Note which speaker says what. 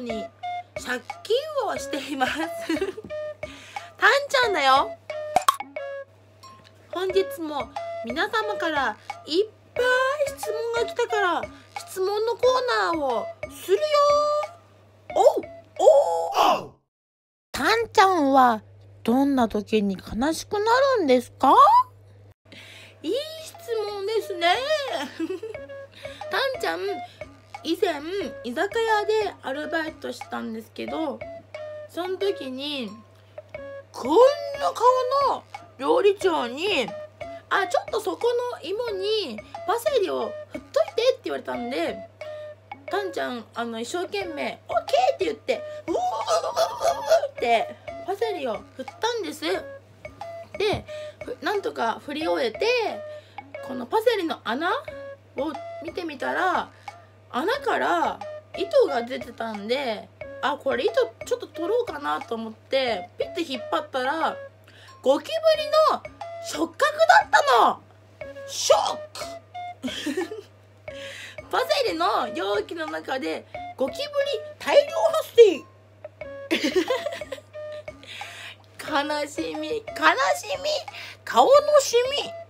Speaker 1: に借金をしています。たんちゃんだよ。本日も皆様からいっぱい質問が来たから質問のコーナーをするよ。おうおう。たんちゃんはどんな時に悲しくなるんですか？いい質問ですね。たんちゃん以前居酒屋でアルバイトしたんですけどその時にこんな顔の料理長に「あちょっとそこの芋にパセリを振っといて」って言われたんでたんちゃんあの一生懸命「オッケー!」って言って「うーってパセリを振ったんですでなんとか振り終えてこのパセリの穴を見てみたら穴から糸が出てたんであこれ糸ちょっと取ろうかなと思ってピッて引っ張ったらゴキブリの触覚だったの！ショック！パセリの容器の中でゴキブリ大量発生！悲しみ悲しみ！顔のしみ